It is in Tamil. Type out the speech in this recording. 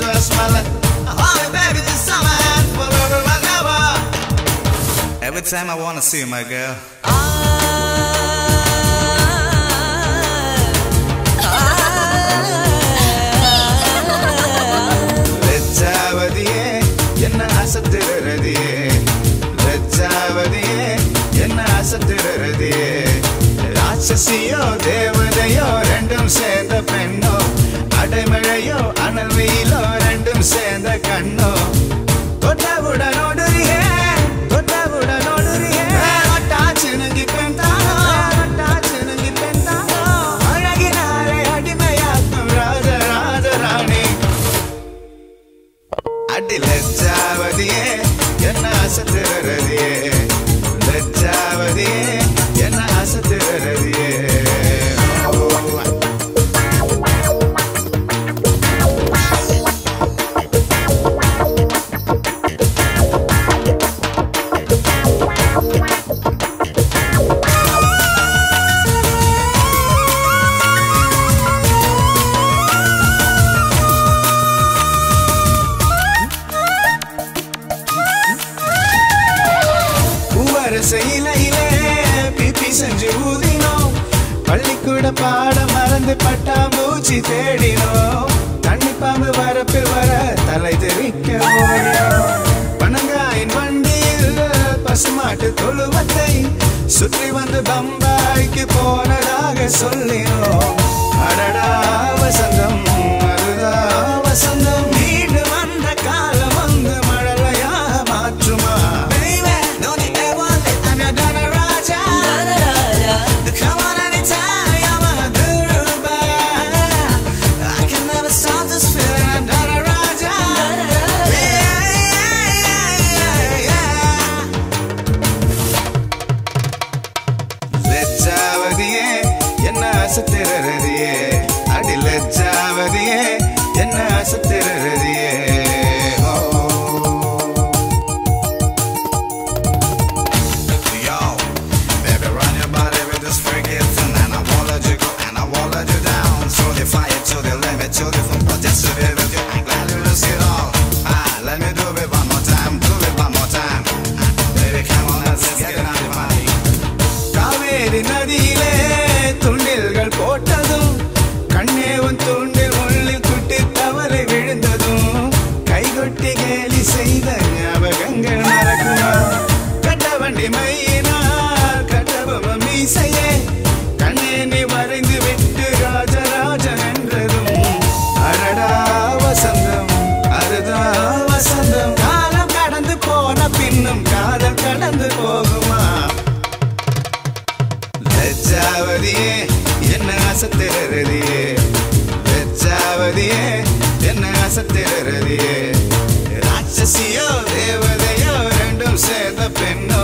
I smell it. Oh, baby, this summer and forever and ever. Every time I wanna see you, my girl. லெச்சாவதியே என்ன அசத்துறதியே லெச்சாவதியே என்ன அசத்துறதியே ராட்சசியோ தேவதையோ ரெண்டும் சேர்ந்த பெண்ணோ மழையோ அனல் வெயிலோ ரெண்டும் சேர்ந்த கண்ணோ. தொட்டவுடன் ஓடுறியே தொட்டவுடன் ஓடுறியே ஒட்டாச்சு நங்கி பெண்தானோ ஒட்டாச்சு நங்கி பெண்தானோ அழகினாலே அடிமையாக்கும் ராஜ ராஜ ராணி. அடி லஜ்ஜாவதியே என்ன அசத்து கூட பாட மறந்து பட்டா மூச்சு தேடினோம் தண்ணி பாம்பு வரப்பில் வர தலை தெரிக்க ஓடினோம் பனங்காயின் வண்டியில் பசுமாட்டு தொழுவத்தை சுற்றி வந்து பம்பாய்க்கு போனதாக சொல்லினோம். அடடா வசந்தம் என்ன அசத்திரதியே அடி என்ன அசத்திரதியே லஜ்ஜாவதியே என்ன அசத்திரதியே ராட்சசியோ தேவதையோ ரெண்டும் சேர்ந்த பெண்ணோ